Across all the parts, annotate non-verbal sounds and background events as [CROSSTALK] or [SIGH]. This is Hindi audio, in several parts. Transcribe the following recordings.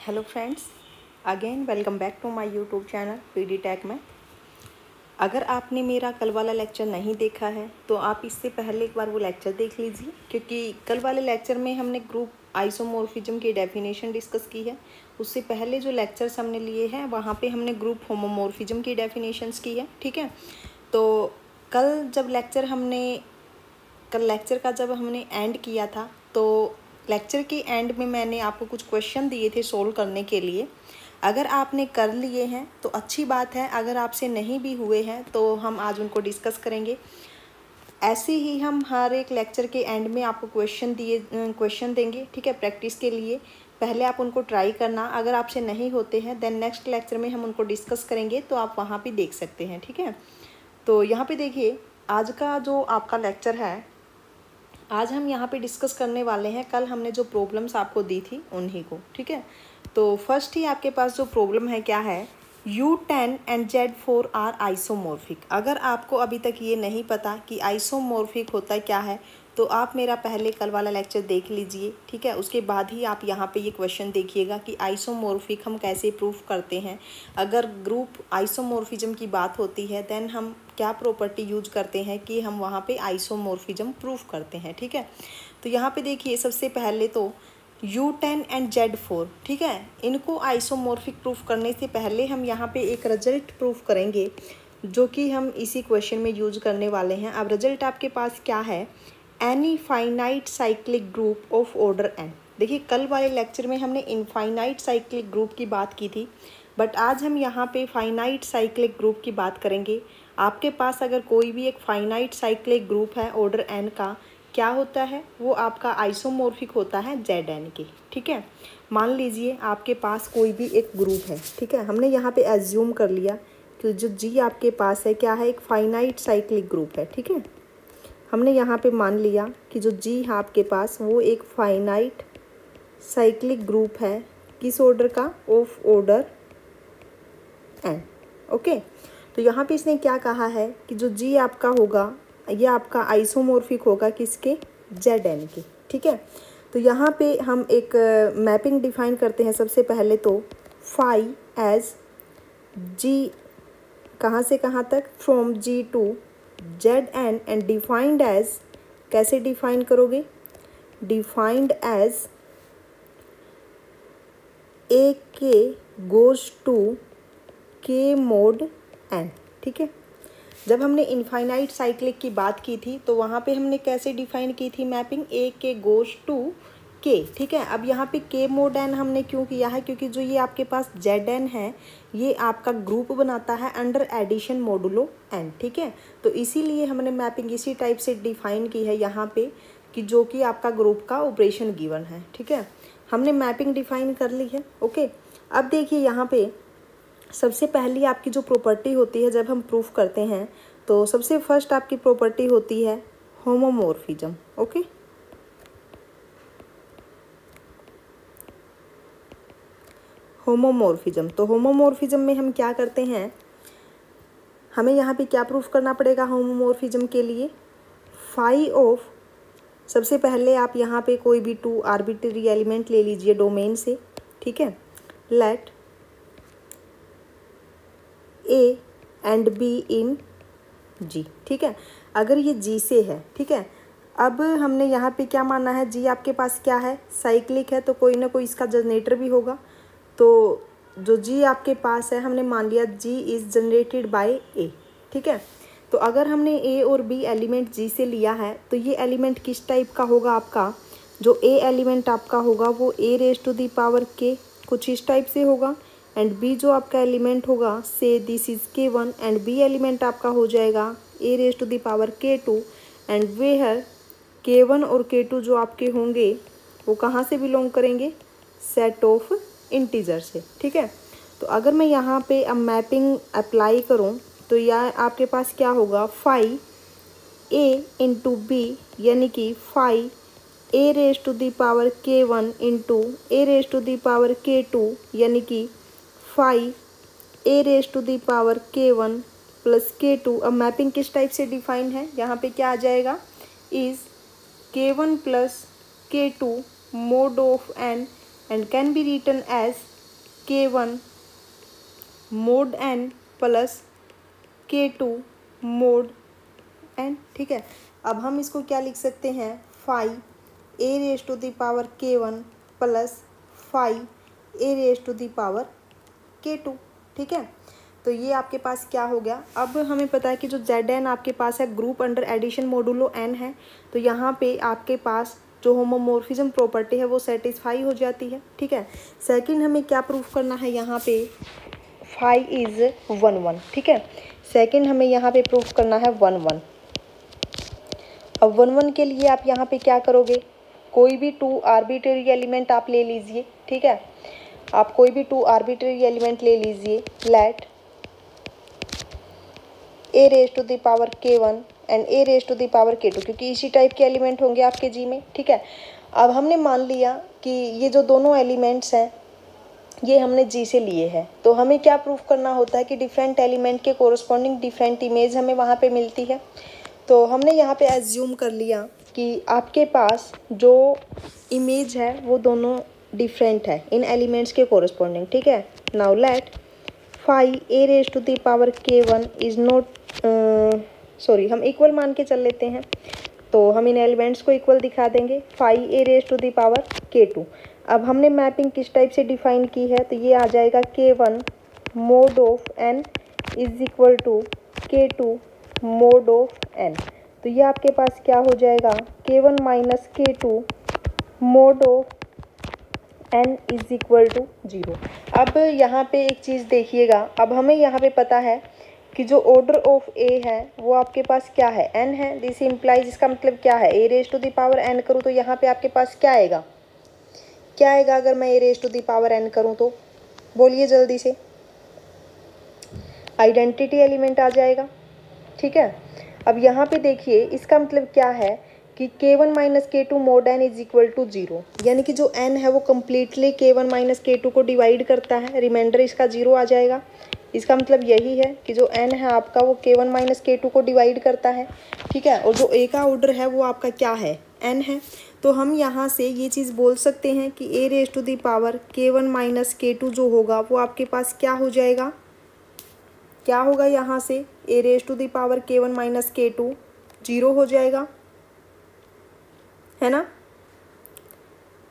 Hello friends again welcome back to my YouTube channel P D tech में। अगर आपने मेरा कल वाला लेक्चर नहीं देखा है तो आप इससे पहले एक बार वो लेक्चर देख लीजिए, क्योंकि कल वाले लेक्चर में हमने ग्रुप आइसोमोर्फिज्म की डेफिनेशन डिस्कस की है। उससे पहले जो लेक्चर्स हमने लिए हैं, वहाँ पे हमने ग्रुप होमोमोर्फिज्म की डेफिनेशंस की है, ठीक है? तो कल जब लेक्चर हमने, कल लेक्चर का जब हमने एंड किया था तो लेक्चर के एंड में मैंने आपको कुछ क्वेश्चन दिए थे सोल्व करने के लिए। अगर आपने कर लिए हैं तो अच्छी बात है। अगर आपसे नहीं भी हुए हैं तो हम आज उनको डिस्कस करेंगे। ऐसे ही हम हर एक लेक्चर के एंड में आपको क्वेश्चन दिए क्वेश्चन देंगे, ठीक है प्रैक्टिस के लिए। पहले आप उनको ट्राई करना। अगर आपसे नहीं होते हैं देन नेक्स्ट लेक्चर में हम उनको डिस्कस करेंगे तो आप वहाँ पे देख सकते हैं, ठीक है? तो यहाँ पे देखिए, आज का जो आपका लेक्चर है आज हम यहाँ पे डिस्कस करने वाले हैं। कल हमने जो प्रॉब्लम्स आपको दी थी, उन्हीं को, ठीक है? तो फ़र्स्ट ही आपके पास जो प्रॉब्लम है, क्या है? U ten and Z four are isomorphic अगर आपको अभी तक ये नहीं पता कि आइसोमोर्फिक होता क्या है तो आप मेरा पहले कल वाला लेक्चर देख लीजिए, ठीक है? उसके बाद ही आप यहाँ पे ये क्वेश्चन देखिएगा कि आइसोमोर्फिक हम कैसे प्रूफ करते हैं। अगर ग्रुप आइसोमोर्फिज्म की बात होती है देन हम क्या प्रॉपर्टी यूज़ करते हैं कि हम वहाँ पे आइसोमोर्फिज्म प्रूफ करते हैं, ठीक है? तो यहाँ पे देखिए, सबसे पहले तो U ten and Z four ठीक है? इनको आइसोमोर्फिक प्रूफ करने से पहले हम यहाँ पे एक रिज़ल्ट प्रूफ करेंगे, जो कि हम इसी क्वेश्चन में यूज़ करने वाले हैं। अब रिज़ल्ट आपके पास क्या है? Any finite cyclic group of order n देखिए, कल वाले लेक्चर में हमने इनफाइनाइट साइक्लिक ग्रुप की बात की थी बट आज हम यहाँ पे फाइनाइट साइक्लिक ग्रुप की बात करेंगे। आपके पास अगर कोई भी एक फाइनाइट साइक्लिक ग्रुप है ऑर्डर एन का, क्या होता है? वो आपका आइसोमोर्फिक होता है जेड एन के, ठीक है? मान लीजिए आपके पास कोई भी एक ग्रुप है, ठीक है? हमने यहाँ पे एज्यूम कर लिया कि जो जी आपके पास है, क्या है? एक फाइनाइट साइक्लिक ग्रुप है, ठीक है? हमने यहाँ पे मान लिया कि जो जी है आपके पास, वो एक फाइनाइट साइक्लिक ग्रुप है। किस ऑर्डर का? ऑफ़ ऑर्डर एन ओके तो यहाँ पे इसने क्या कहा है कि जो जी आपका होगा, ये आपका आइसोमोर्फिक होगा किसके? जेड एन के, ठीक है? तो यहाँ पे हम एक मैपिंग डिफाइन करते हैं सबसे पहले तो। फाई एज जी कहाँ से कहाँ तक? From G to Z n and defined as, कैसे डिफाइन करोगे? Defined as a k goes to k mod n, ठीक है? जब हमने इनफाइनाइट साइक्लिक की बात की थी तो वहाँ पे हमने कैसे डिफाइन की थी मैपिंग ए के गोज टू के ठीक है? अब यहाँ पे के मोड एन हमने क्यों किया है? क्योंकि जो ये आपके पास जेड एन है, ये आपका ग्रुप बनाता है अंडर एडिशन मोडुलो एन ठीक है? तो इसीलिए हमने मैपिंग इसी टाइप से डिफाइन की है यहाँ पे कि जो कि आपका ग्रुप का ऑपरेशन गिवन है, ठीक है? हमने मैपिंग डिफाइन कर ली है ओके अब देखिए यहाँ पे सबसे पहली आपकी जो प्रॉपर्टी होती है, जब हम प्रूफ करते हैं तो सबसे फ़र्स्ट आपकी प्रॉपर्टी होती है होमोमोर्फिज्म ओके होमोमोर्फिज्म। तो होमोमोर्फिज्म में हम क्या करते हैं? हमें यहाँ पे क्या प्रूफ करना पड़ेगा होमोमोर्फिज्म के लिए? फाई ऑफ़, सबसे पहले आप यहाँ पे कोई भी टू आर्बिटरी एलिमेंट ले लीजिए डोमेन से, ठीक है? Let a and b in G ठीक है? अगर ये जी से है, ठीक है? अब हमने यहाँ पे क्या माना है? जी आपके पास क्या है? साइक्लिक है तो कोई ना कोई इसका जनरेटर भी होगा। तो जो जी आपके पास है, हमने मान लिया G is generated by a ठीक है? तो अगर हमने ए और बी एलिमेंट जी से लिया है तो ये एलिमेंट किस टाइप का होगा आपका? जो ए एलिमेंट आपका होगा, वो a raise to the power k कुछ इस टाइप से होगा एंड बी जो आपका एलिमेंट होगा say this is k one and b element आपका हो जाएगा a raise to the power k two and वे है के वन और के टू जो आपके होंगे, वो कहाँ से बिलोंग करेंगे? सेट ऑफ़ इंटीजर से, ठीक है? तो अगर मैं यहाँ पे अब मैपिंग अप्लाई करूँ तो यह आपके पास क्या होगा? फाइव ए इंटू बी यानी कि five a raise to the power k one into a raise to the power k two यानी कि five a raise to the power k one plus k two अब मैपिंग किस टाइप से डिफाइन है? यहाँ पे क्या आ जाएगा? Is k one plus k two mod of n and can be written as k1 mod n plus k2 mod n, ठीक है? अब हम इसको क्या लिख सकते हैं? Five a raise to the power k one plus five a raise to the power k two ठीक है? तो ये आपके पास क्या हो गया? अब हमें पता है कि जो जेड एन आपके पास है group under addition modulo n है तो यहाँ पे आपके पास जो होमोमोर्फिज्म प्रॉपर्टी है, वो सेटिस्फाई हो जाती है, ठीक है? सेकंड हमें क्या प्रूफ करना है यहाँ पे? फाइव इज़ वन वन ठीक है? सेकंड हमें यहाँ पे प्रूफ करना है वन वन अब वन वन के लिए आप यहाँ पे क्या करोगे? कोई भी टू आर्बिट्रेरी एलिमेंट आप ले लीजिए, ठीक है? आप कोई भी टू आर्बिट्रेरी एलिमेंट ले लीजिए let a raise to the power k one and a raise to the power k two क्योंकि इसी टाइप के एलिमेंट होंगे आपके जी में, ठीक है? अब हमने मान लिया कि ये जो दोनों एलिमेंट्स हैं, ये हमने जी से लिए हैं। तो हमें क्या प्रूफ करना होता है कि डिफरेंट एलिमेंट के कोरस्पॉन्डिंग डिफरेंट इमेज हमें वहाँ पे मिलती है? तो हमने यहाँ पे एज्यूम कर लिया कि आपके पास जो इमेज है, वो दोनों डिफरेंट है इन एलिमेंट्स के कोरस्पॉन्डिंग ठीक है? Now let five a raise to the power k one is not sorry हम इक्वल मान के चल लेते हैं। तो हम इन एलिमेंट्स को इक्वल दिखा देंगे। Five a raise to the power k two अब हमने मैपिंग किस टाइप से डिफाइन की है? तो ये आ जाएगा k one mod of n is equal to k two mod of n तो ये आपके पास क्या हो जाएगा? K one minus k two mod of n is equal to zero अब यहाँ पे एक चीज़ देखिएगा। अब हमें यहाँ पे पता है कि जो ऑर्डर ऑफ़ ए है, वो आपके पास क्या है? एन है दिस इम्प्लाइज इसका मतलब क्या है? A raise to the power n करूँ तो यहाँ पे आपके पास क्या आएगा? क्या आएगा अगर मैं a raise to the power n करूँ तो? बोलिए जल्दी से। आइडेंटिटी एलिमेंट आ जाएगा। ठीक है? अब यहाँ पे देखिए, इसका मतलब क्या है? कि k one minus k two mod n is equal to zero यानी कि जो एन है वो completely k one minus k two को डिवाइड करता है. रिमाइंडर इसका ज़ीरो आ जाएगा. इसका मतलब यही है कि जो एन है आपका वो k one minus k two को डिवाइड करता है. ठीक है? और जो ए का ऑर्डर है वो आपका क्या है? एन है. तो हम यहाँ से ये चीज़ बोल सकते हैं कि a raise to the power k one minus k two जो होगा वो आपके पास क्या हो जाएगा? क्या होगा यहाँ से? A raise to the power k one minus k two zero हो जाएगा. है ना?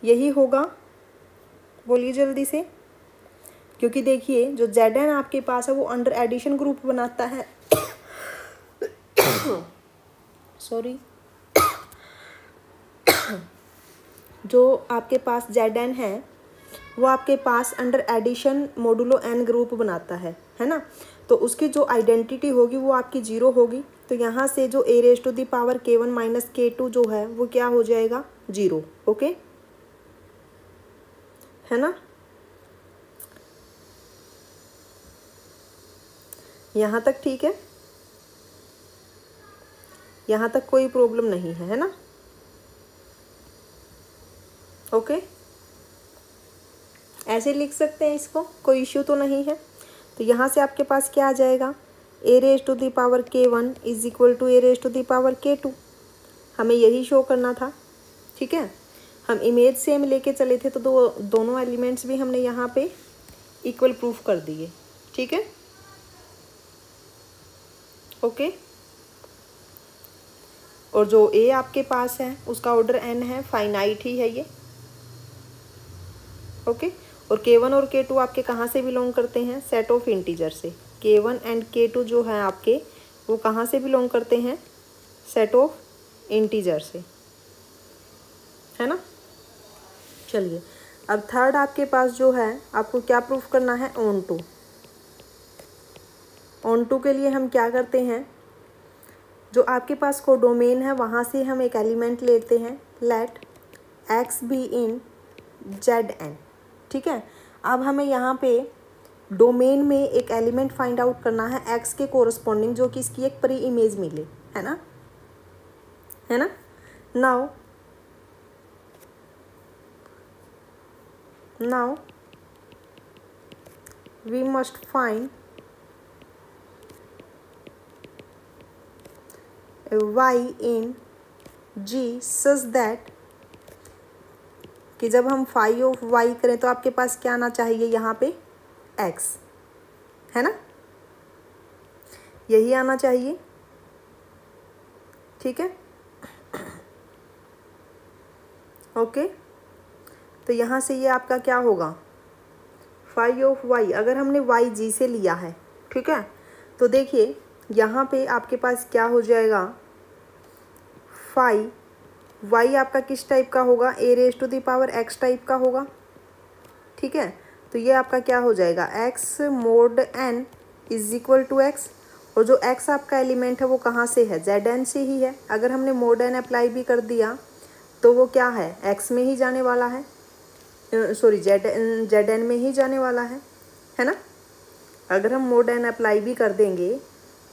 यही होगा। बोलिए जल्दी से। क्योंकि देखिए, जो जेड एन आपके पास है, वो अंडर एडिशन ग्रुप बनाता है। सॉरी जो आपके पास जेड एन है, वो आपके पास under addition modulo n group बनाता है है ना? तो उसकी जो आइडेंटिटी होगी, वो आपकी ज़ीरो होगी। तो यहाँ से जो a raise to the power k one minus k two जो है, वो क्या हो जाएगा? ज़ीरो ओके है ना? यहाँ तक ठीक है? यहाँ तक कोई प्रॉब्लम नहीं है है ना? ओके ऐसे लिख सकते हैं इसको, कोई इश्यू तो नहीं है। तो यहाँ से आपके पास क्या आ जाएगा? A raise to the power k one is equal to a raise to the power k two हमें यही शो करना था, ठीक है? हम इमेज सेम लेके चले थे तो दो, दोनों एलिमेंट्स भी हमने यहाँ पे इक्वल प्रूफ कर दिए, ठीक है? ओके और जो ए आपके पास है, उसका ऑर्डर एन है फाइनाइट ही है ये। ओके और के वन और के टू आपके कहाँ से बिलोंग करते हैं? सेट ऑफ़ इंटीजर से। के वन एंड के टू जो है आपके, वो कहाँ से बिलोंग करते हैं? सेट ऑफ़ इंटीजर से। है ना? चलिए, अब थर्ड आपके पास जो है, आपको क्या प्रूफ करना है? ऑन टू ऑन टू के लिए हम क्या करते हैं? जो आपके पास को डोमेन है, वहाँ से हम एक एलिमेंट लेते हैं। Let x be in Z n ठीक है? अब हमें यहाँ पे डोमेन में एक एलिमेंट फाइंड आउट करना है एक्स के कोरस्पॉन्डिंग जो कि इसकी एक प्री इमेज मिले, है ना? है ना? Now now we must find y in G such that कि जब हम फाइव ऑफ़ वाई करें तो आपके पास क्या आना चाहिए यहाँ पे? एक्स है ना? यही आना चाहिए। ठीक है? ओके? तो यहाँ से ये आपका क्या होगा? फाइव ऑफ़ वाई अगर हमने वाई जी से लिया है, ठीक है? तो देखिए, यहाँ पे आपके पास क्या हो जाएगा? फाइव वाई आपका किस टाइप का होगा? A raise to the power x type का होगा। ठीक है? तो ये आपका क्या हो जाएगा? X mod n is equal to x और जो एक्स आपका एलिमेंट है वो कहाँ से है? जेड एन से ही है। अगर हमने मोड एन अप्लाई भी कर दिया तो वो क्या है? एक्स में ही जाने वाला है। सॉरी जेड जेड एन में ही जाने वाला है। है ना? अगर हम मोड एन अप्लाई भी कर देंगे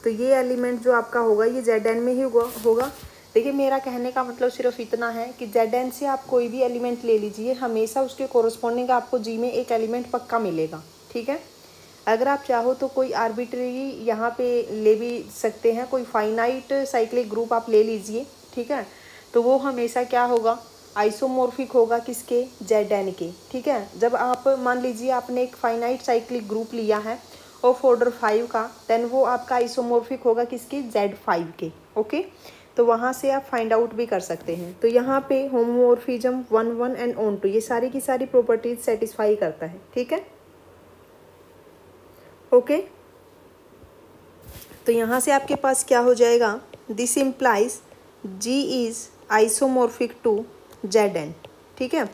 तो ये एलिमेंट जो आपका होगा, ये जेड एन में ही होगा। देखिए, मेरा कहने का मतलब सिर्फ़ इतना है कि जेड एन से आप कोई भी एलिमेंट ले लीजिए, हमेशा उसके कोरस्पॉन्डिंग आपको जी में एक एलिमेंट पक्का मिलेगा, ठीक है? अगर आप चाहो तो कोई आर्बिट्री यहाँ पे ले भी सकते हैं, कोई फाइनाइट साइक्लिक ग्रुप आप ले लीजिए, ठीक है? तो वो हमेशा क्या होगा? आइसोमोर्फिक होगा किसके? जेड एन के, ठीक है? जब आप मान लीजिए आपने एक फाइनाइट साइक्लिक ग्रुप लिया है ऑफ़ ऑर्डर फाइव का देन वो आपका आइसोमोर्फिक होगा किसके? जेड फाइव के ओके तो वहाँ से आप फाइंड आउट भी कर सकते हैं। तो यहाँ पे homomorphism one one and onto ये सारी की सारी प्रॉपर्टीज़ सेटिस्फाई करता है, ठीक है? ओके तो यहाँ से आपके पास क्या हो जाएगा? This implies G is isomorphic to Z n ठीक है?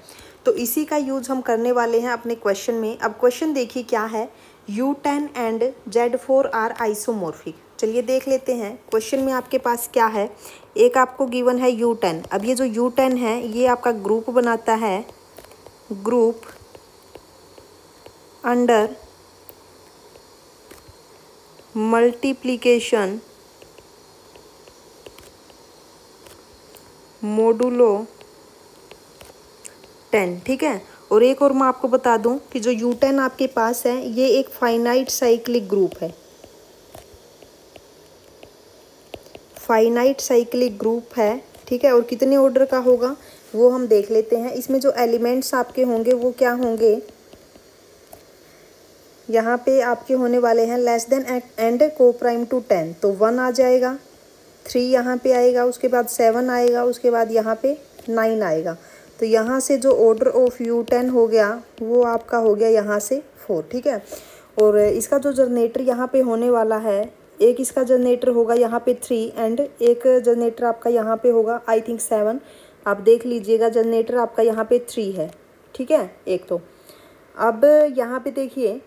तो इसी का यूज़ हम करने वाले हैं अपने क्वेश्चन में। अब क्वेश्चन देखिए क्या है। U ten and Z four are isomorphic चलिए देख लेते हैं क्वेश्चन में आपके पास क्या है? एक आपको गिवन है यू टेन अब ये जो यू टेन है, ये आपका ग्रुप बनाता है। Group under multiplication modulo ten ठीक है? और एक और मैं आपको बता दूँ कि जो यू टेन आपके पास है, ये एक फाइनाइट साइक्लिक ग्रुप है। फाइनाइट साइक्लिक ग्रुप है, ठीक है? और कितने ऑर्डर का होगा, वो हम देख लेते हैं। इसमें जो एलिमेंट्स आपके होंगे, वो क्या होंगे? यहाँ पे आपके होने वाले हैं less than and coprime to ten तो वन आ जाएगा थ्री यहाँ पे आएगा, उसके बाद सेवन आएगा, उसके बाद यहाँ पे नाइन आएगा। तो यहाँ से जो ऑर्डर ऑफ़ यू टेन हो गया, वो आपका हो गया यहाँ से फोर ठीक है? और इसका जो जनरेटर यहाँ पे होने वाला है एक इसका जनरेटर होगा यहाँ पे थ्री एंड एक जनरेटर आपका यहाँ पे होगा आई थिंक सेवन आप देख लीजिएगा जनरेटर आपका यहाँ पे थ्री है। ठीक है? एक तो। अब यहाँ पे देखिए,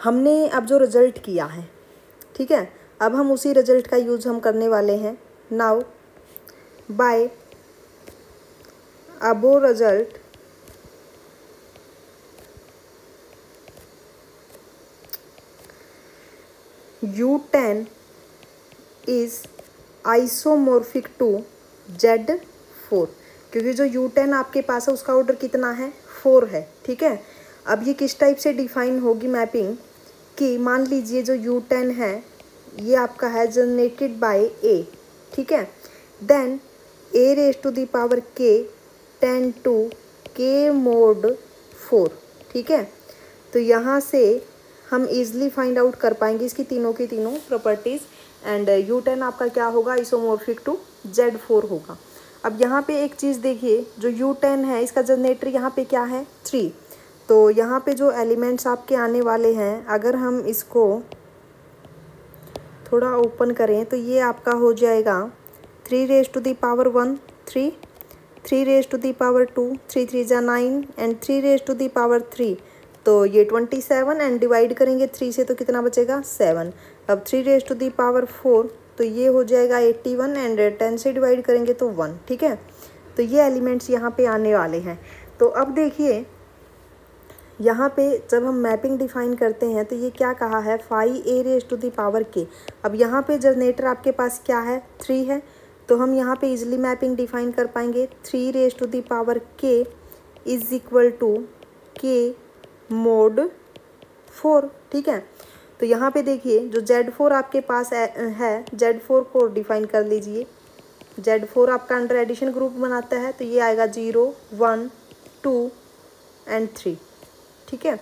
हमने अब जो रिज़ल्ट किया है, ठीक है? अब हम उसी रिज़ल्ट का यूज़ हम करने वाले हैं। Now by above result U ten is isomorphic to Z four क्योंकि जो यू टेन आपके पास है, उसका ऑर्डर कितना है? फोर है, ठीक है? अब ये किस टाइप से डिफाइन होगी मैपिंग कि मान लीजिए जो यू टेन है, ये आपका है जनरेटेड बाय ए ठीक है? Then a raise to the power k ten to k mod four ठीक है? तो यहाँ से हम इजली फाइंड आउट कर पाएँगे इसकी तीनों की तीनों प्रॉपर्टीज़ एंड यू टेन आपका क्या होगा? इसोमोर्फिक टू जेड फोर होगा। अब यहाँ पे एक चीज़ देखिए, जो यू टेन है, इसका जनरेटर यहाँ पे क्या है? थ्री तो यहाँ पे जो एलिमेंट्स आपके आने वाले हैं, अगर हम इसको थोड़ा ओपन करें तो ये आपका हो जाएगा three raise to the power one three three raise to the power two three three जा nine and three raise to the power three तो ये ट्वेंटी सेवन एंड डिवाइड करेंगे थ्री से तो कितना बचेगा? सेवन अब three raise to the power four तो ये हो जाएगा एट्टी वन एंड टेन से डिवाइड करेंगे तो वन ठीक है? तो ये एलिमेंट्स यहाँ पे आने वाले हैं। तो अब देखिए, यहाँ पे जब हम मैपिंग डिफाइन करते हैं तो ये क्या कहा है? Five a raise to the power k अब यहाँ पे जनरेटर आपके पास क्या है? थ्री है। तो हम यहाँ पे इजीली मैपिंग डिफाइन कर पाएँगे। Three raise to the power k is equal to k mod four, ठीक है? तो यहाँ पे देखिए, जो जेड फोर आपके पास है जेड फोर को डिफाइन कर लीजिए। जेड फोर आपका अंडर एडिशन ग्रुप बनाता है तो ये आएगा zero one two and three ठीक है?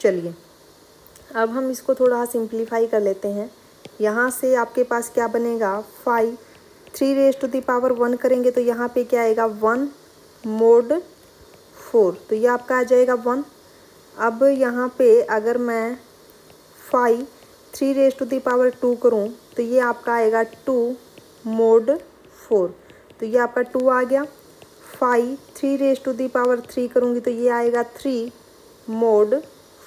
चलिए, अब हम इसको थोड़ा सिंप्लीफाई कर लेते हैं। यहाँ से आपके पास क्या बनेगा? Five three raise to the power one करेंगे तो यहाँ पे क्या आएगा? वन मोड फोर तो ये आपका आ जाएगा वन अब यहाँ पे अगर मैं five three raise to the power two करूँ तो ये आपका आएगा टू मोड फोर तो ये आपका टू आ गया. Five three raise to the power three करूँगी तो ये आएगा थ्री मोड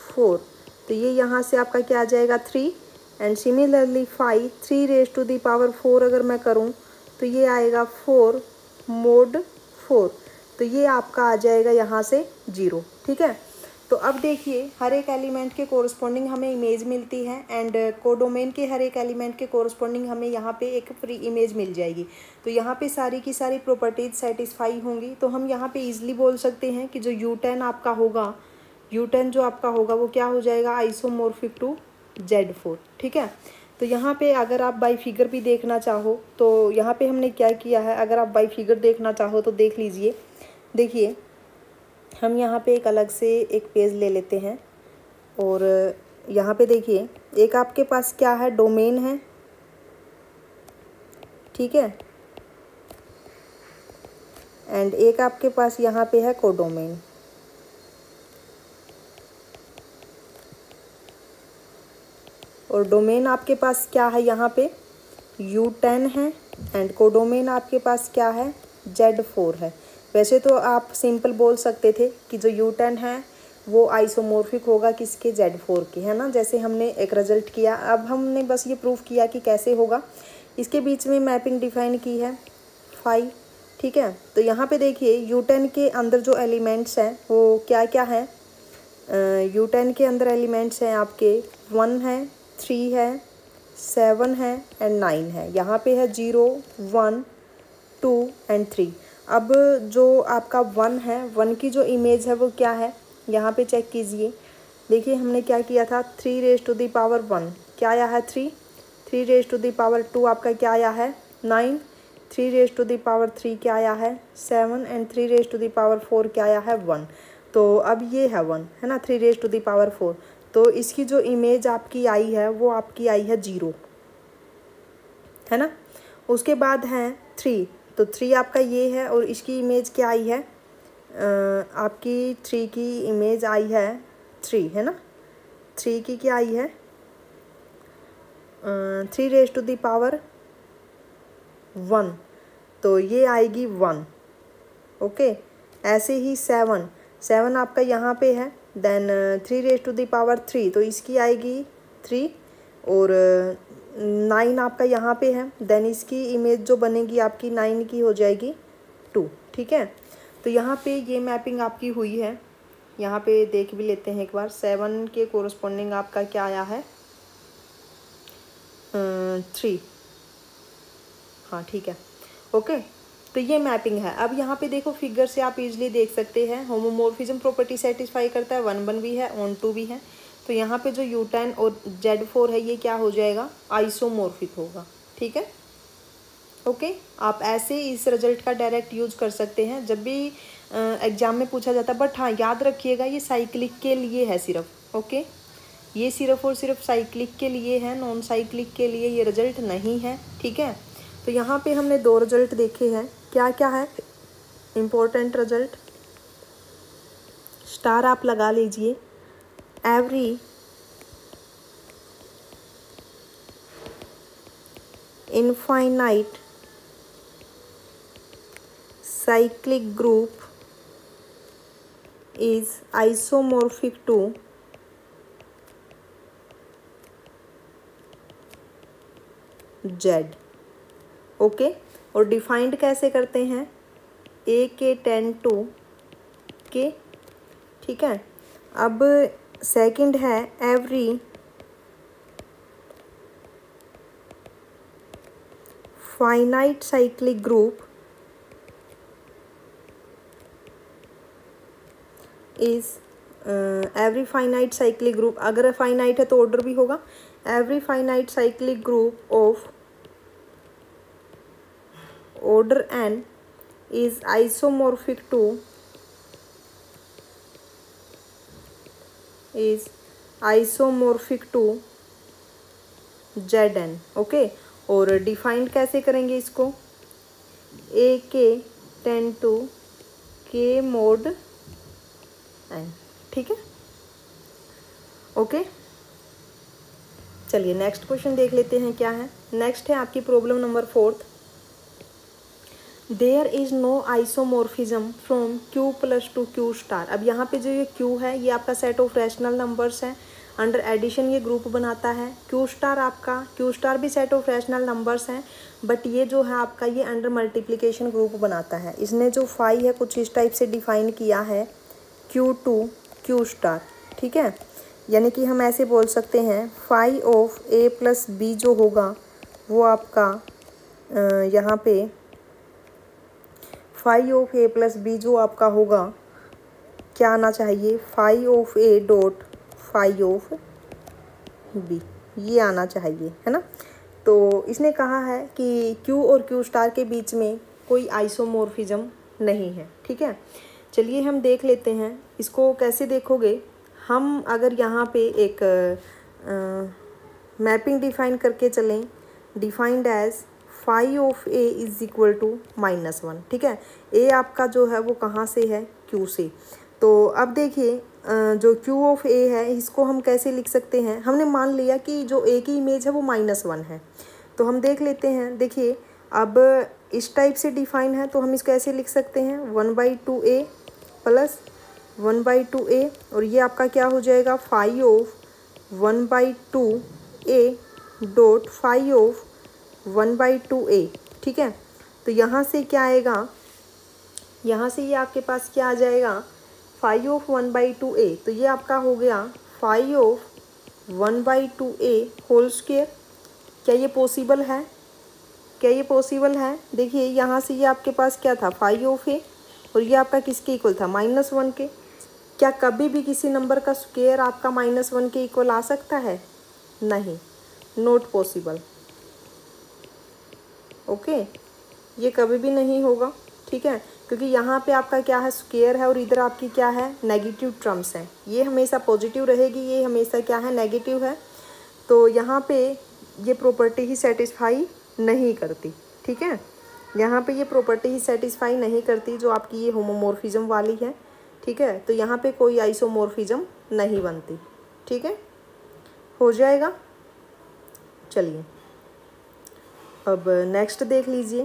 फोर तो ये यहाँ से आपका क्या आ जाएगा three and similarly five three raise to the power four अगर मैं करूँ तो ये आएगा फोर मोड फोर तो ये आपका आ जाएगा यहाँ से ज़ीरो ठीक है? तो अब देखिए, हर एक एलिमेंट के कोरस्पॉन्डिंग हमें इमेज मिलती है एंड कोडोमेन के हर एक एलिमेंट के कोरस्पॉन्डिंग हमें यहाँ पे एक फ्री इमेज मिल जाएगी। तो यहाँ पे सारी की सारी प्रॉपर्टीज़ सेटिस्फाई होंगी। तो हम यहाँ पे इजीली बोल सकते हैं कि जो यू टेन आपका होगा यू टेन जो आपका होगा, वो क्या हो जाएगा? आइसोमोर्फिक टू जेड फोर ठीक है? तो यहाँ पे अगर आप बाई फिगर भी देखना चाहो तो यहाँ पे हमने क्या किया है? अगर आप बाई फिगर देखना चाहो तो देख लीजिए। देखिए हम यहाँ पे एक अलग से एक पेज ले लेते हैं। और यहाँ पे देखिए, एक आपके पास क्या है? डोमेन है। ठीक है? एंड एक आपके पास यहाँ पे है कोडोमेन और डोमेन आपके पास क्या है यहाँ पे? यू टेन है। एंड कोडोमेन आपके पास क्या है? जेड फोर है। वैसे तो आप सिंपल बोल सकते थे कि जो यू टेन है, वो आइसोमोर्फिक होगा किसके? जेड फोर के, है ना? जैसे हमने एक रिज़ल्ट किया। अब हमने बस ये प्रूफ किया कि कैसे होगा। इसके बीच में मैपिंग डिफाइन की है फाइव ठीक है? तो यहाँ पे देखिए यू टेन के अंदर जो एलिमेंट्स हैं, वो क्या क्या है यू टेन के अंदर एलिमेंट्स हैं आपके वन है थ्री है सेवन है एंड नाइन है। यहाँ पे है zero one two and three अब जो आपका वन है वन की जो इमेज है वो क्या है? यहाँ पे चेक कीजिए। देखिए, हमने क्या किया था? Three raise to the power one क्या आया है three three raise to the power two आपका क्या आया है? Nine three raise to the power three क्या आया है? Seven and three raise to the power four क्या आया है? वन तो अब ये है वन है ना? Three raise to the power four तो इसकी जो इमेज आपकी आई है, वो आपकी आई है ज़ीरो है ना? उसके बाद है थ्री तो थ्री आपका ये है और इसकी इमेज क्या आई है? आपकी थ्री की इमेज आई है थ्री है ना? थ्री की क्या आई है? Three raise to the power one तो ये आएगी वन ओके ऐसे ही सेवन सेवन आपका यहाँ पे है then three raise to the power three तो इसकी आएगी थ्री और नाइन आपका यहाँ पे है देन इसकी इमेज जो बनेगी आपकी नाइन की हो जाएगी टू ठीक है? तो यहाँ पे ये मैपिंग आपकी हुई है। यहाँ पे देख भी लेते हैं एक बार सेवन के कोरस्पॉन्डिंग आपका क्या आया है? थ्री हाँ ठीक है। ओके तो ये मैपिंग है। अब यहाँ पे देखो फिगर से आप इजीली देख सकते हैं। होमोमोर्फिज्म प्रॉपर्टी सेटिस्फाई करता है। वन वन भी है ऑन टू भी है। तो यहाँ पे जो यू टेन और जेड फोर है, ये क्या हो जाएगा? आइसोमोर्फिक होगा। ठीक है? ओके आप ऐसे इस रिज़ल्ट का डायरेक्ट यूज़ कर सकते हैं। जब भी एग्ज़ाम में पूछा जाता है बट हाँ याद रखिएगा, ये साइक्लिक के लिए है सिर्फ़। ओके ये सिर्फ़ और सिर्फ़ साइक्लिक के लिए है नॉन साइक्लिक के लिए ये रिज़ल्ट नहीं है। ठीक है? तो यहाँ पे हमने दो रिज़ल्ट देखे हैं। क्या क्या है? इम्पोर्टेंट रिज़ल्ट स्टार आप लगा लीजिए। Every infinite cyclic group is isomorphic to Z. Okay और डिफाइंड कैसे करते हैं? ए के टेन टू के ठीक है? अब सेकंड है every finite cyclic group is every finite cyclic group अगर फाइनाइट है तो ऑर्डर भी होगा every finite cyclic group of order n is isomorphic to is isomorphic to Z N okay और डिफाइंड कैसे करेंगे इसको? A K ten to K mod N ठीक है? ओके चलिए नेक्स्ट क्वेश्चन देख लेते हैं क्या है। नेक्स्ट है आपकी problem number fourth there is no isomorphism from Q plus to Q star अब यहाँ पे जो ये क्यू है, ये आपका सेट ऑफ़ रैशनल नंबर्स है। अंडर एडिशन ये ग्रुप बनाता है। क्यू स्टार आपका क्यू स्टार भी सेट ऑफ़ रैशनल नंबर्स हैं बट ये जो है आपका ये अंडर मल्टीप्लिकेशन ग्रुप बनाता है। इसने जो फाइव है, कुछ इस टाइप से डिफाइन किया है क्यू टू क्यू स्टार ठीक है? यानी कि हम ऐसे बोल सकते हैं phi of A plus B जो होगा, वो आपका यहाँ पे phi of A plus B जो आपका होगा, क्या आना चाहिए? Phi of A dot phi of B. ये आना चाहिए, है ना? तो इसने कहा है कि क्यू और क्यू स्टार के बीच में कोई आइसोमोर्फिज्म नहीं है, ठीक है? चलिए हम देख लेते हैं। इसको कैसे देखोगे? हम अगर यहाँ पे एक मैपिंग डिफाइन करके चलें defined as phi of A is equal to minus one, ठीक है? ए आपका जो है वो कहाँ से है? क्यू से। तो अब देखिए जो क्यू ऑफ़ ए है, इसको हम कैसे लिख सकते हैं? हमने मान लिया कि जो ए की इमेज है वो माइनस वन है। तो हम देख लेते हैं, देखिए, अब इस टाइप से डिफाइन है तो हम इसको ऐसे लिख सकते हैं, one by two A plus one by two A, और ये आपका क्या हो जाएगा? Phi of one by two A dot phi of one by two A, ठीक है? तो यहाँ से क्या आएगा? यहाँ से ये यह आपके पास क्या आ जाएगा? Phi of one by two A. तो ये आपका हो गया phi of one by two A whole square. क्या ये पॉसिबल है? क्या ये पॉसिबल है? देखिए, यहाँ से ये यह आपके पास क्या था? Phi of A. और ये आपका किसके इक्वल था? माइनस वन के। क्या कभी भी किसी नंबर का स्क्वेयर आपका माइनस वन के इक्वल आ सकता है? नहीं नोट पॉसिबल ओके? ये कभी भी नहीं होगा, ठीक है? क्योंकि यहाँ पे आपका क्या है स्क्वेयर है और इधर आपकी क्या है नेगेटिव टर्म्स हैं। ये हमेशा पॉजिटिव रहेगी, ये हमेशा क्या है नेगेटिव है। तो यहाँ पे ये प्रॉपर्टी ही सेटिस्फाई नहीं करती, ठीक है? यहाँ पे ये प्रॉपर्टी ही सेटिस्फाई नहीं करती जो आपकी ये होमोमोर्फिज्म वाली है, ठीक है? तो यहाँ पे कोई आइसोमोर्फिज्म नहीं बनती, ठीक है? हो जाएगा? चलिए। अब नेक्स्ट देख लीजिए।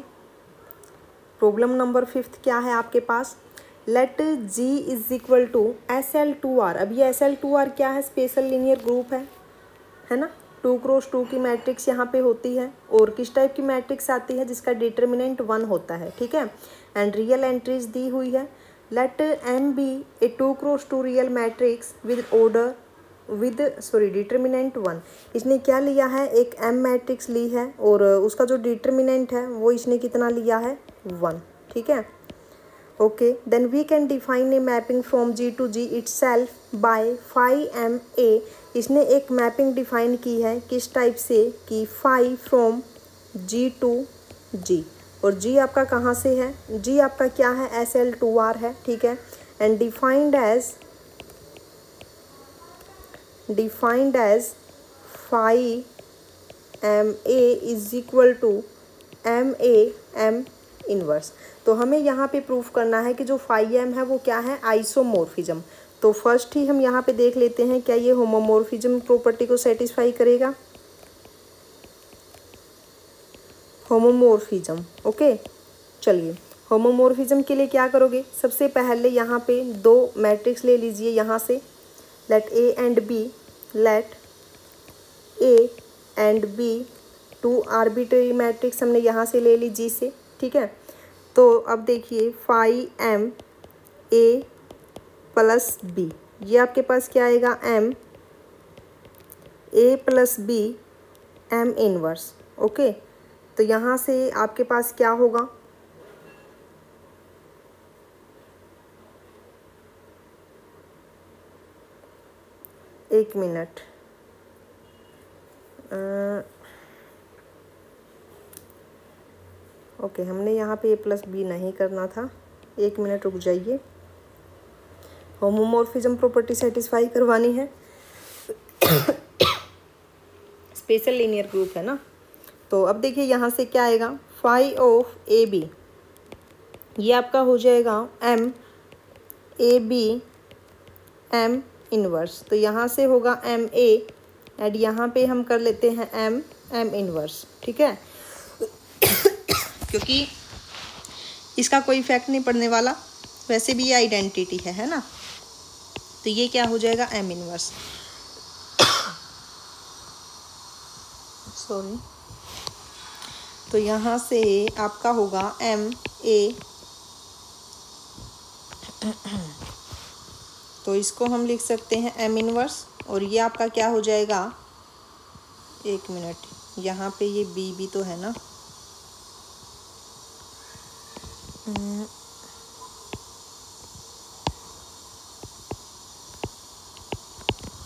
प्रॉब्लम नंबर फिफ्थ क्या है आपके पास? Let G is equal to S L two R अब ये एस एल टू आर क्या है? स्पेशल लीनियर ग्रुप है। है ना? टू क्रॉस टू की मैट्रिक्स यहाँ पे होती है और किस टाइप की मैट्रिक्स आती है? जिसका डिटर्मिनेंट वन होता है। ठीक है? एंड रियल एंट्रीज दी हुई है। Let M be a two cross two real matrix with order with sorry determinant one इसने क्या लिया है? एक एम मैट्रिक्स ली है और उसका जो डिटर्मिनेंट है, वो इसने कितना लिया है? वन ठीक है? Okay then we can define a mapping from G to G itself by phi M A इसने एक मैपिंग डिफाइन की है किस टाइप से? कि phi from G to G और जी आपका कहाँ से है? जी आपका क्या है? एस एल टू आर है, ठीक है? And defined as defined as phi is equal to M A M inverse तो हमें यहाँ पे प्रूफ करना है कि जो फाइव एम है वो क्या है? आइसोमोर्फिज्म तो फ़र्स्ट ही हम यहाँ पे देख लेते हैं, क्या ये होमोमोर्फिज्म प्रॉपर्टी को सेटिस्फाई करेगा? होमोमोर्फिज्म ओके चलिए होमोमोर्फिज्म के लिए क्या करोगे? सबसे पहले यहाँ पे दो मैट्रिक्स ले लीजिए यहाँ से let A and B let A and B two arbitrary matrix हमने यहाँ से ले ली जी से, ठीक है? तो अब देखिए phi M A plus B ये आपके पास क्या आएगा? M A plus B M inverse okay तो यहाँ से आपके पास क्या होगा? एक मिनट। ओके, हमने यहाँ पे ए प्लस बी नहीं करना था। एक मिनट रुक जाइए। होमोमॉर्फिज्म प्रॉपर्टी सेटिस्फाई करवानी है। स्पेशल लीनियर ग्रुप है ना? तो अब देखिए यहाँ से क्या आएगा? फाइव ऑफ़ ए बी ये आपका हो जाएगा M A B M inverse. तो यहाँ से होगा एम ए एंड यहाँ पे हम कर लेते हैं एम एम इनवर्स। ठीक है? क्योंकि इसका कोई इफ़ेक्ट नहीं पड़ने वाला। वैसे भी ये आइडेंटिटी है है ना? तो ये क्या हो जाएगा? M inverse. सॉरी तो यहाँ से आपका होगा एम ए तो इसको हम लिख सकते हैं एम इनवर्स और ये आपका क्या हो जाएगा? एक मिनट। यहाँ पे ये बी भी तो है ना?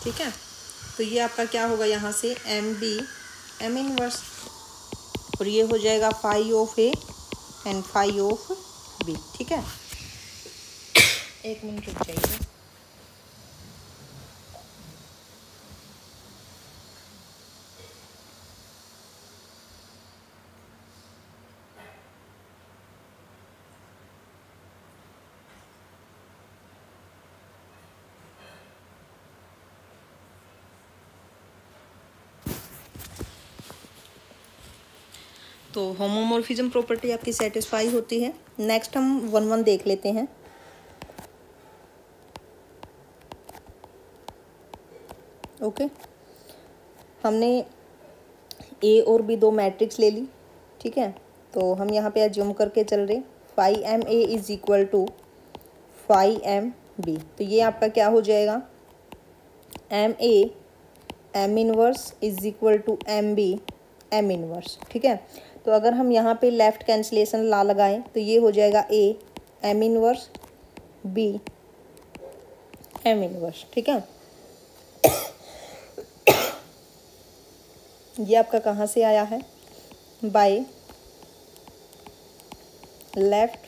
ठीक है? तो ये आपका क्या होगा यहाँ से? एम बी एम इनवर्स और ये हो जाएगा phi of A and phi of B ठीक है? एक मिनट रुक जाइए। तो होमोमोर्फिज्म प्रॉपर्टी आपकी सेटिस्फाई होती है। नेक्स्ट हम वन वन देख लेते हैं। ओके हमने ए और बी दो मैट्रिक्स ले ली, ठीक है? तो हम यहाँ पे एज्यूम करके चल रहे phi M A is equal to phi M B तो ये आपका क्या हो जाएगा? M A M inverse is equal to M B M inverse ठीक है? तो अगर हम यहाँ पे लेफ़्ट कैंसलेशन ला लगाएँ तो ये हो जाएगा A M inverse B M inverse ठीक है? [COUGHS] ये आपका कहाँ से आया है? By left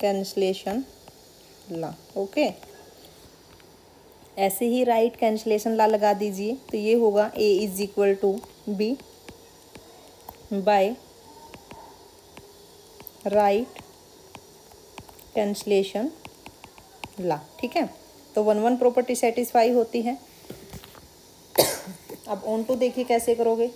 cancellation law okay ऐसे ही राइट कैंसलेशन ला लगा दीजिए। तो ये होगा A is equal to B by right cancellation law. ठीक है? तो वन वन प्रॉपर्टी सेटिस्फाई होती है। अब ऑन टू देखिए कैसे करोगे।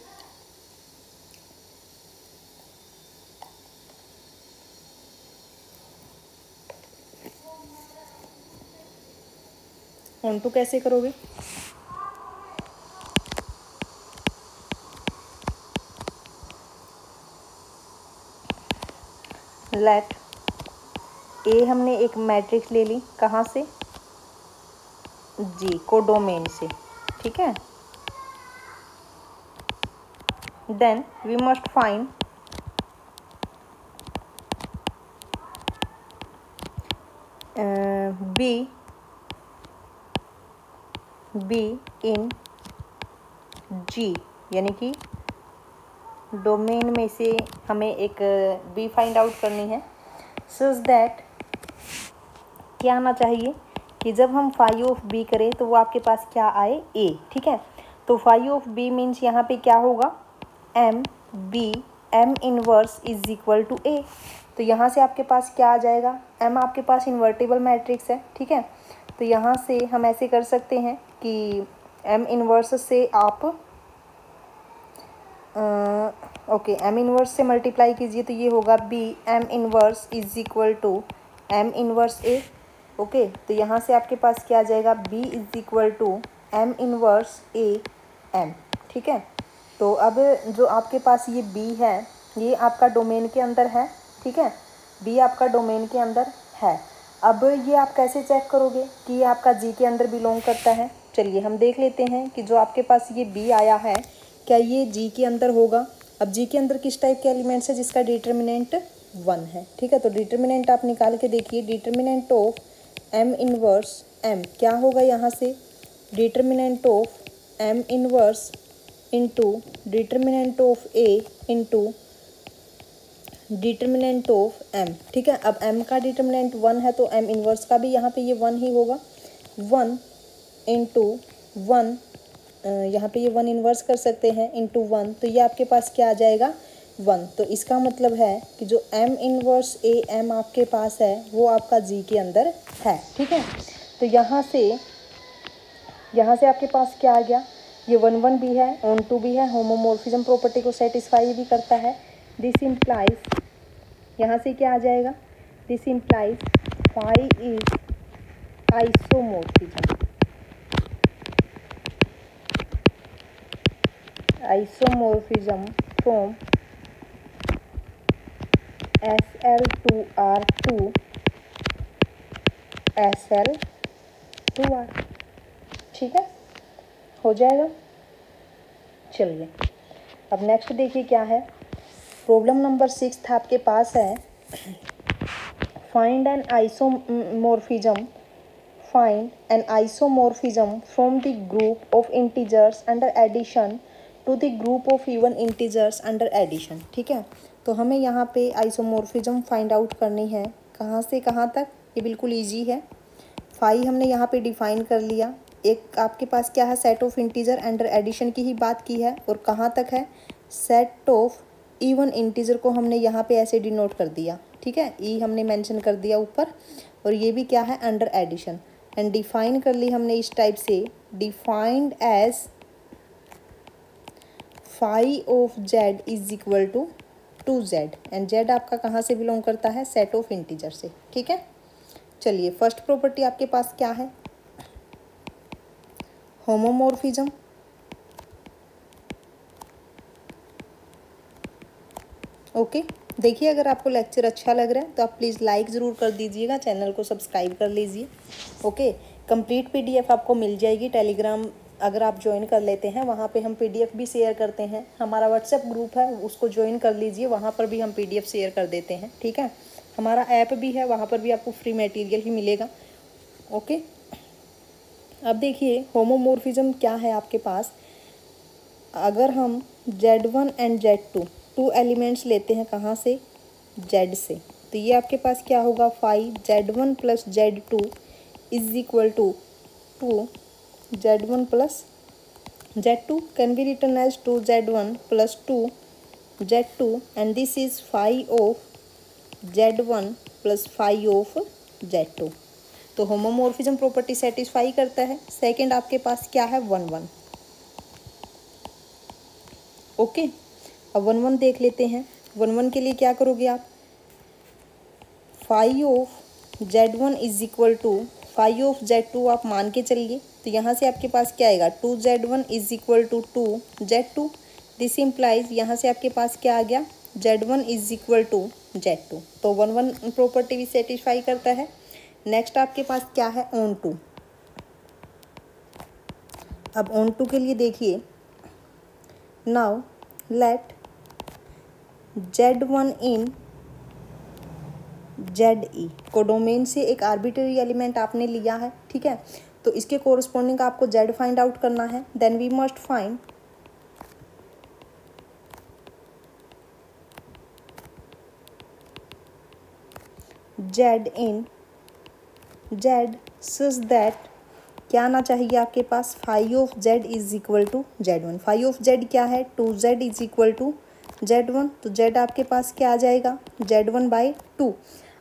ऑन टू कैसे करोगे? लेट ए हमने एक मैट्रिक्स ले ली, कहाँ से? जी को डोमेन से, ठीक है? Then we must find B B in G, यानी कि डोमेन में से हमें एक बी फाइंड आउट करनी है। सज दैट क्या आना चाहिए कि जब हम फाइव ऑफ़ बी करें तो वो आपके पास क्या आए? ए ठीक है? तो फाइव ऑफ़ बी मीन्स यहाँ पे क्या होगा? M B M inverse is equal to A तो यहाँ से आपके पास क्या आ जाएगा? एम आपके पास इन्वर्टेबल मैट्रिक्स है, ठीक है? तो यहाँ से हम ऐसे कर सकते हैं कि एम इनवर्स से आप ओके एम इनवर्स से मल्टीप्लाई कीजिए तो ये होगा B M inverse is equal to M inverse A okay तो यहाँ से आपके पास क्या आ जाएगा? B is equal to M inverse A M ठीक है? तो अब जो आपके पास ये बी है, ये आपका डोमेन के अंदर है, ठीक है? बी आपका डोमेन के अंदर है। अब ये आप कैसे चेक करोगे कि ये आपका जी के अंदर बिलोंग करता है? चलिए हम देख लेते हैं कि जो आपके पास ये बी आया है, क्या ये जी के अंदर होगा? अब जी के अंदर किस टाइप के एलिमेंट्स है जिसका डिटर्मिनेंट वन है? ठीक है तो डिटर्मिनेंट आप निकाल के देखिए determinant of M inverse M क्या होगा यहाँ से? Determinant of M inverse into determinant of A into determinant of M ठीक है? अब एम का डिटर्मिनेंट वन है तो एम इनवर्स का भी यहाँ पे ये वन ही होगा। वन इंटू वन यहाँ पे ये वन इन्वर्स कर सकते हैं इंटू वन तो ये आपके पास क्या आ जाएगा? वन तो इसका मतलब है कि जो एम इनवर्स ए एम आपके पास है, वो आपका जी के अंदर है, ठीक है? तो यहाँ से यहाँ से आपके पास क्या आ गया? ये वन वन भी है ऑन टू भी है होमोमोर्फिज्म प्रॉपर्टी को सेटिस्फाई भी करता है। दिस इम्प्लाइज यहाँ से क्या आ जाएगा? This implies phi is isomorphism isomorphism from SL2R to SL2R ठीक है? हो जाएगा? चलिए। अब नेक्स्ट देखिए क्या है। प्रॉब्लम नंबर सिक्स था आपके पास है। Find an isomorphism find an isomorphism from the group of integers under addition to the group of even integers under addition ठीक है? तो हमें यहाँ पे आइसोमोर्फिज्म फाइंड आउट करनी है। कहाँ से कहाँ तक? ये बिल्कुल ईजी है। फाई हमने यहाँ पे डिफाइन कर लिया। एक आपके पास क्या है? Set of integer under addition की ही बात की है। और कहाँ तक है? सेट ऑफ़ इवन इंटीजर को हमने यहाँ पे ऐसे डिनोट कर दिया। ठीक है? ई e हमने मेंशन कर दिया ऊपर। और ये भी क्या है? अंडर एडिशन एंड डिफाइन कर ली हमने इस टाइप से। Defined as phi of Z is equal to two Z and Z आपका कहाँ से बिलोंग करता है? सेट ऑफ़ इंटीजर से, ठीक है? चलिए, फ़र्स्ट प्रॉपर्टी आपके पास क्या है? होमोमोर्फिज्म। ओके, देखिए, अगर आपको लेक्चर अच्छा लग रहा है तो आप प्लीज़ लाइक ज़रूर कर दीजिएगा, चैनल को सब्सक्राइब कर लीजिए, ओके? कंप्लीट पीडीएफ आपको मिल जाएगी, टेलीग्राम अगर आप ज्वाइन कर लेते हैं, वहाँ पे हम पीडीएफ भी शेयर करते हैं। हमारा व्हाट्सएप ग्रुप है, उसको ज्वाइन कर लीजिए, वहाँ पर भी हम पीडीएफ शेयर कर देते हैं, ठीक है? हमारा ऐप भी है, वहाँ पर भी आपको फ्री मटेरियल ही मिलेगा ओके अब देखिए होमोमोर्फिज्म क्या है आपके पास? अगर हम Z one and Z two two elements लेते हैं कहाँ से? जेड से। तो ये आपके पास क्या होगा? Phi Z one plus Z two is equal to two z1 plus z2 can be written as 2z1 plus 2 z2 and this is phi of z1 plus phi of z2 तो होमोमोर्फिज्म प्रॉपर्टी सेटिस्फाई करता है। सेकंड आपके पास क्या है? वन वन ओके अब वन वन देख लेते हैं। वन वन के लिए क्या करोगे आप? Phi of Z one is equal to phi of Z two आप मान के चलिए। तो यहाँ से आपके पास क्या आएगा? Two Z one is equal to two, Z two this implies यहाँ से आपके पास क्या आ गया? Z one is equal to Z two. तो वन वन प्रॉपर्टी भी सेटिस्फाई करता है। नेक्स्ट आपके पास क्या है? ओन टू अब ओन टू के लिए देखिए। Now let Z one in Z E को डोमेन से एक आर्बिटरी एलिमेंट आपने लिया है, ठीक है? तो इसके कोरस्पॉन्डिंग आपको जेड फाइंड आउट करना है then we must find Z in Z such that क्या आना चाहिए आपके पास? Phi of Z is equal to Z one phi of Z क्या है? Two Z is equal to Z one तो जेड आपके पास क्या आ जाएगा? जेड वन बाई टू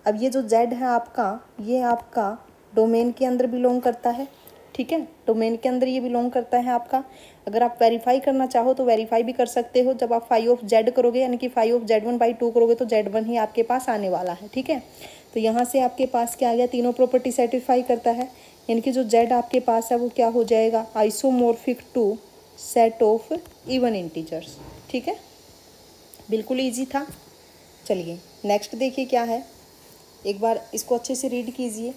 अब ये जो जेड है आपका, ये आपका डोमेन के अंदर बिलोंग करता है, ठीक है? डोमेन के अंदर ये बिलोंग करता है आपका। अगर आप वेरीफाई करना चाहो तो वेरीफाई भी कर सकते हो। जब आप फाइव ऑफ़ जेड करोगे, यानी कि phi of Z one by two करोगे तो जेड वन ही आपके पास आने वाला है, ठीक है? तो यहाँ से आपके पास क्या आ गया? तीनों प्रॉपर्टी सेटिस्फाई करता है। यानी कि जो जेड आपके पास है, वो क्या हो जाएगा? Isomorphic to set of even integers ठीक है? बिल्कुल ईजी था। चलिए नेक्स्ट देखिए क्या है। एक बार इसको अच्छे से रीड कीजिए।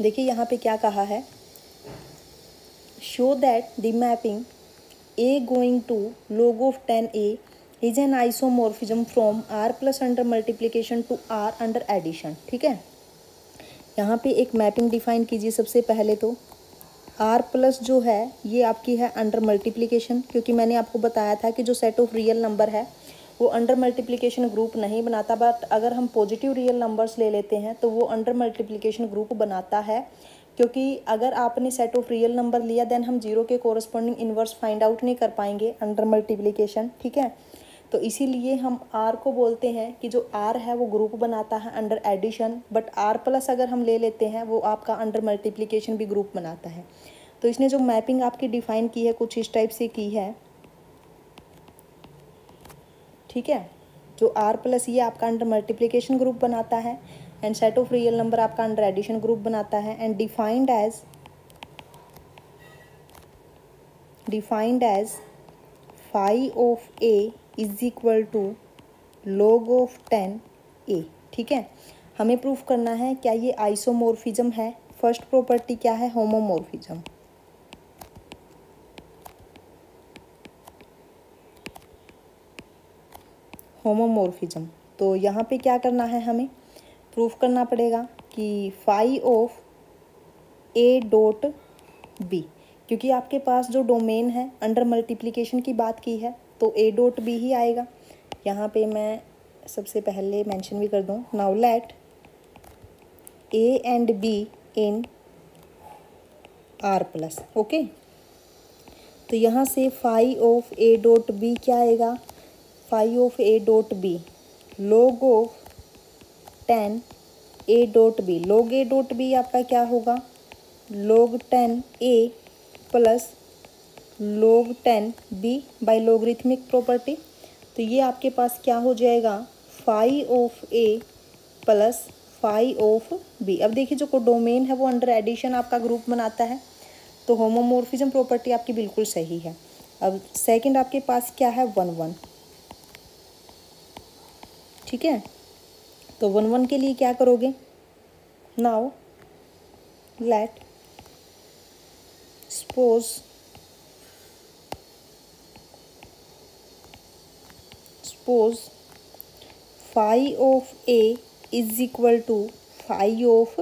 देखिए यहाँ पे क्या कहा है। Show that the mapping A going to log of ten A is an isomorphism from R plus under multiplication to R under addition ठीक है? यहाँ पे एक मैपिंग डिफाइन कीजिए सबसे पहले तो। आर प्लस जो है, ये आपकी है अंडर मल्टीप्लीकेशन क्योंकि मैंने आपको बताया था कि जो सेट ऑफ़ रियल नंबर है, वो अंडर मल्टीप्लिकेशन ग्रुप नहीं बनाता बट अगर हम पॉजिटिव रियल नंबर्स ले लेते हैं तो वो अंडर मल्टीप्लिकेशन ग्रुप बनाता है। क्योंकि अगर आपने सेट ऑफ़ रियल नंबर लिया देन हम ज़ीरो के कोरस्पॉन्डिंग इन्वर्स फाइंड आउट नहीं कर पाएँगे अंडर मल्टीप्लिकेशन ठीक है? तो इसीलिए हम आर को बोलते हैं कि जो आर है वो ग्रुप बनाता है under addition but R plus अगर हम ले लेते हैं, वो आपका अंडर मल्टीप्लिकेशन भी ग्रुप बनाता है। तो इसने जो मैपिंग आपकी डिफाइन की है, कुछ इस टाइप से की है। ठीक है? जो आर प्लस ये आपका अंडर मल्टीप्लिकेशन ग्रुप बनाता है and set of real number आपका अंडर एडिशन ग्रुप बनाता है and defined as defined as phi of A is equal to log of ten A ठीक है? हमें प्रूफ करना है, क्या ये आइसोमोर्फिज्म है? फ़र्स्ट प्रॉपर्टी क्या है? होमोमोर्फिज्म होमोमोर्फिज्म तो यहाँ पे क्या करना है हमें? प्रूफ करना पड़ेगा कि phi of A dot B क्योंकि आपके पास जो डोमेन है अंडर मल्टीप्लिकेशन की बात की है तो ए डॉट बी ही आएगा। यहाँ पे मैं सबसे पहले मेंशन भी कर दूँ। Now let A and B in R plus okay तो यहाँ से phi of A dot B क्या आएगा? Phi of A dot B log of ten A dot B log A dot B आपका क्या होगा? Log ten A plus log ten B by logarithmic property तो ये आपके पास क्या हो जाएगा? Phi of A plus phi of B अब देखिए जो डोमेन है वो अंडर एडिशन आपका ग्रुप बनाता है तो होमोमोर्फिज्म प्रॉपर्टी आपकी बिल्कुल सही है। अब सेकंड आपके पास क्या है? One one. ठीक है? तो वन वन के लिए क्या करोगे? Now let suppose suppose five of a is equal to five of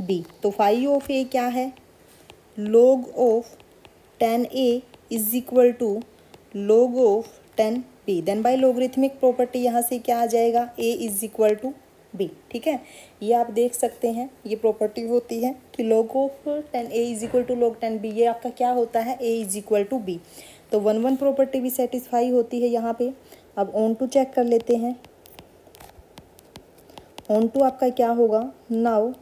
b तो फाइव ऑफ़ ए क्या है? log of ten a is equal to log of ten b then by logarithmic property यहाँ से क्या आ जाएगा? A is equal to b ठीक है? ये आप देख सकते हैं, ये प्रॉपर्टी होती है कि log of ten a is equal to log ten b ये आपका क्या होता है? A is equal to b तो वन वन प्रॉपर्टी भी सेटिस्फाई होती है यहाँ पे। अब ऑन टू चेक कर लेते हैं। ऑन टू आपका क्या होगा? नाउ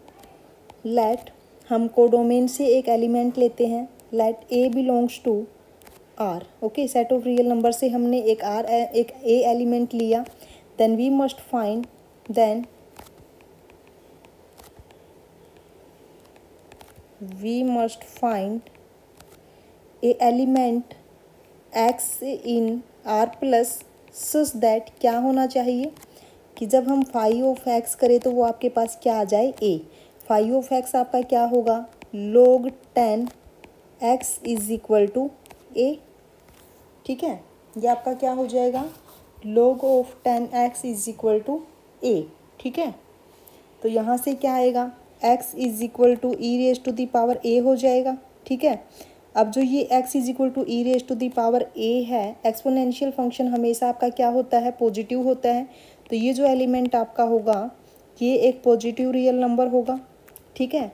लेट हम कोडोमेन से एक एलिमेंट लेते हैं। Let a belongs to R okay set of real number से हमने एक आर एक ए एलिमेंट लिया। Then we must find then we must find a element x in R plus such that क्या होना चाहिए? कि जब हम फाइव ऑफ़ एक्स करें तो वो आपके पास क्या आ जाए? ए फाइव ऑफ़ एक्स आपका क्या होगा? Log ten x is equal to a ठीक है? ये आपका क्या हो जाएगा? Log of ten x is equal to a ठीक है? तो यहाँ से क्या आएगा? X is equal to e raise to the power a हो जाएगा। ठीक है? अब जो ये x is equal to e raise to the power a है एक्सपोनेंशियल फ़ंक्शन हमेशा आपका क्या होता है? पॉजिटिव होता है। तो ये जो एलिमेंट आपका होगा, ये एक पॉजिटिव रियल नंबर होगा, ठीक है?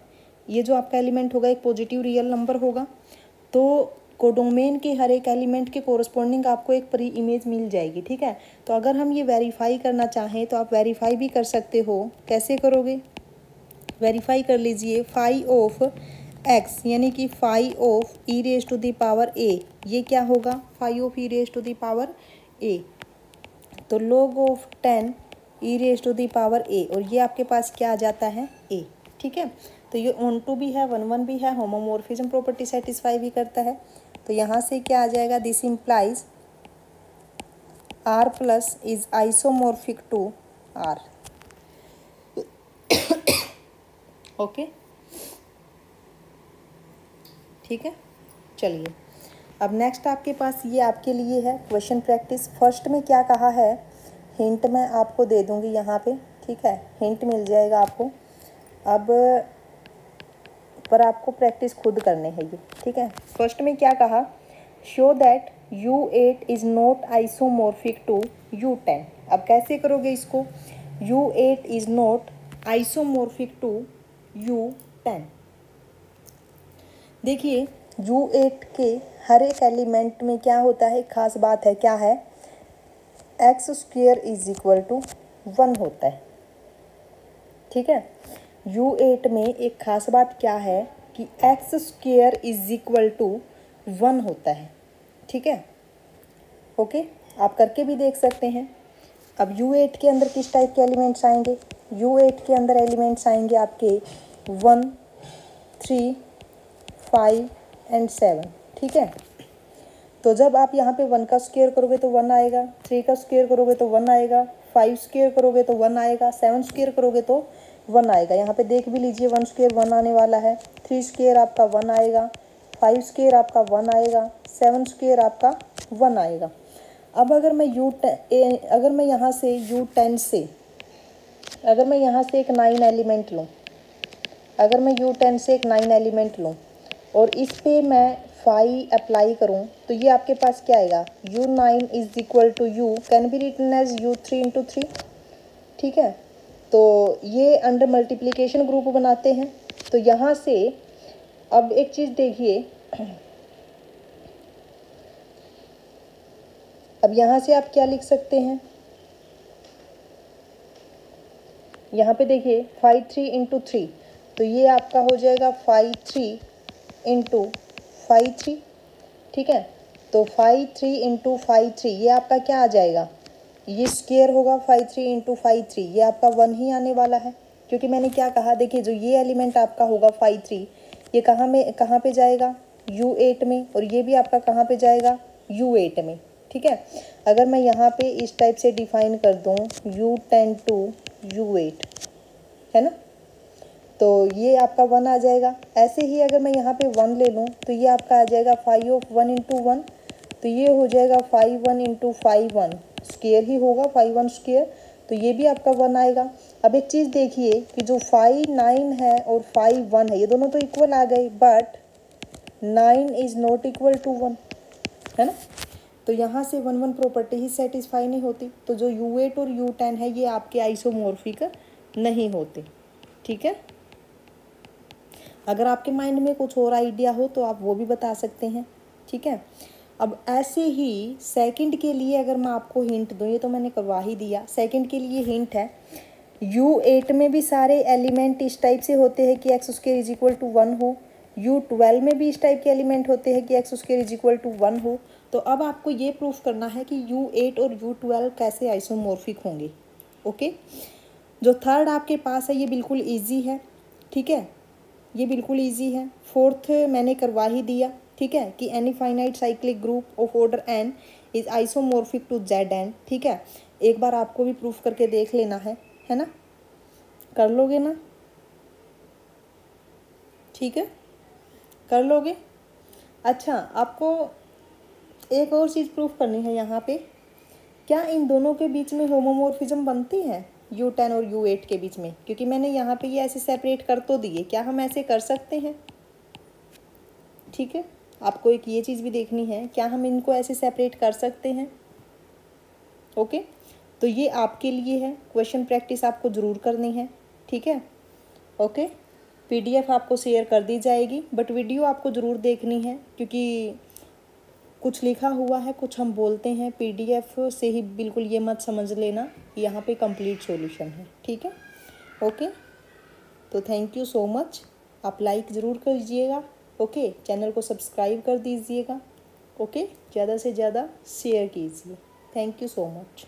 ये जो आपका एलिमेंट होगा, एक पॉजिटिव रियल नंबर होगा। तो कोडोमेन के हर एक एलिमेंट के कोरस्पॉन्डिंग आपको एक प्री इमेज मिल जाएगी, ठीक है? तो अगर हम ये वेरीफाई करना चाहें तो आप वेरीफाई भी कर सकते हो। कैसे करोगे? वेरीफाई कर लीजिए फाइव ऑफ़ एक्स यानी कि five of e raise to the power a ये क्या होगा? Five of e raise to the power a तो log of ten e raise to the power a और ये आपके पास क्या आ जाता है? ए ठीक है? तो ये ऑन टू भी है वन वन भी है होमोमोर्फिज्म प्रॉपर्टी सेटिस्फाई भी करता है। तो यहाँ से क्या आ जाएगा? This implies R plus is isomorphic to R okay ठीक है? चलिए। अब नेक्स्ट आपके पास ये आपके लिए है क्वेश्चन प्रैक्टिस फ़र्स्ट में क्या कहा है? हिंट मैं आपको दे दूँगी यहाँ पे, ठीक है? हिंट मिल जाएगा आपको। अब, पर आपको प्रैक्टिस खुद करने है ये, ठीक है? फ़र्स्ट में क्या कहा? Show that U eight is not isomorphic to U ten अब कैसे करोगे इसको? U eight is not isomorphic to U ten देखिए यू एट के हर एक एलिमेंट में क्या होता है? खास बात है, क्या है? X square is equal to one होता है। ठीक है? यू एट में एक खास बात क्या है कि x square is equal to one होता है। ठीक है? ओके? आप करके भी देख सकते हैं। अब यू एट के अंदर किस टाइप के एलिमेंट्स आएँगे? यू एट के अंदर एलिमेंट्स आएँगे आपके one, three five and seven ठीक है? तो जब आप यहाँ पे वन का स्केयर करोगे तो वन आएगा थ्री का स्केयर करोगे तो वन आएगा फाइव स्केयर करोगे तो वन आएगा सेवन स्केयर करोगे तो वन आएगा। यहाँ पे देख भी लीजिए वन स्केयर वन आने वाला है थ्री स्केयर आपका वन आएगा फाइव स्केयर आपका वन आएगा सेवन स्केयर आपका वन आएगा। अब अगर मैं यू अगर मैं यहाँ से यू टेन से, अगर मैं यहाँ से एक नाइन एलिमेंट लूँ, अगर मैं यू टेन से एक नाइन एलिमेंट लूँ और इस पर मैं फाइव अप्लाई करूँ तो ये आपके पास क्या आएगा? U nine is equal to U can be written as U three into three ठीक है? तो ये अंडर मल्टीप्लिकेशन ग्रुप बनाते हैं। तो यहाँ से अब एक चीज़ देखिए। अब यहाँ से आप क्या लिख सकते हैं? यहाँ पे देखिए फाइव थ्री इंटू थ्री तो ये आपका हो जाएगा five three into five three ठीक है? तो five three into five three ये आपका क्या आ जाएगा? ये स्केयर होगा five three into five three ये आपका वन ही आने वाला है। क्योंकि मैंने क्या कहा, देखिए, जो ये एलिमेंट आपका होगा फाइव थ्री ये कहाँ में, कहाँ पे जाएगा? यू एट में, और ये भी आपका कहाँ पे जाएगा? यू एट में, ठीक है? अगर मैं यहाँ पे इस टाइप से डिफाइन कर दूँ U ten to U eight है ना? तो ये आपका वन आ जाएगा। ऐसे ही अगर मैं यहाँ पे वन ले लूँ तो ये आपका आ जाएगा five of one into one तो ये हो जाएगा five one into five one square ही होगा फाइव वन स्केयर तो ये भी आपका वन आएगा। अब एक चीज़ देखिए कि जो फाइव नाइन है और फाइव वन है, ये दोनों तो इक्वल आ गए but nine is not equal to one है ना? तो यहाँ से वन वन प्रॉपर्टी ही सेटिस्फाई नहीं होती। तो जो यू एट और यू टेन है, ये आपके आइसोमोर्फिक नहीं होते, ठीक है? अगर आपके माइंड में कुछ और आइडिया हो तो आप वो भी बता सकते हैं, ठीक है? अब ऐसे ही सेकंड के लिए अगर मैं आपको हिंट दूँ, ये तो मैंने करवा ही दिया। सेकंड के लिए हिंट है यू एट में भी सारे एलिमेंट इस टाइप से होते हैं कि एक्स उसके इज़ इक्वल टू वन हो। यू ट्वेल्व में भी इस टाइप के एलिमेंट होते हैं कि एक्स उसके इज़ इक्वल टू वन हो। तो अब आपको ये प्रूफ करना है कि यू एट और यू ट्वेल्व कैसे आइसोमोर्फिक होंगे ओके जो थर्ड आपके पास है, ये बिल्कुल ईजी है, ठीक है? ये बिल्कुल ईजी है। फोर्थ मैंने करवा ही दिया, ठीक है, कि any finite cyclic group of order n is isomorphic to Z n ठीक है। एक बार आपको भी प्रूफ करके देख लेना है है ना? कर लोगे ना? ठीक है? कर लोगे? अच्छा आपको एक और चीज़ प्रूफ करनी है यहाँ पे। क्या इन दोनों के बीच में होमोमोर्फिज्म बनती है? यू टेन और यू एट के बीच में, क्योंकि मैंने यहाँ पे ये ऐसे सेपरेट कर तो दिए। क्या हम ऐसे कर सकते हैं? ठीक है? आपको एक ये चीज़ भी देखनी है। क्या हम इनको ऐसे सेपरेट कर सकते हैं? ओके? तो ये आपके लिए है। क्वेश्चन प्रैक्टिस आपको ज़रूर करनी है। ठीक है? ओके? पीडीएफ आपको शेयर कर दी जाएगी बट वीडियो आपको ज़रूर देखनी है, क्योंकि कुछ लिखा हुआ है, कुछ हम बोलते हैं पीडीएफ से ही बिल्कुल ये मत समझ लेना यहाँ पे कंप्लीट सॉल्यूशन है, ठीक है? ओके तो थैंक यू सो मच आप लाइक ज़रूर करिएगा ओके चैनल को सब्सक्राइब कर दीजिएगा ओके ज़्यादा से ज़्यादा शेयर कीजिए. Thank you so much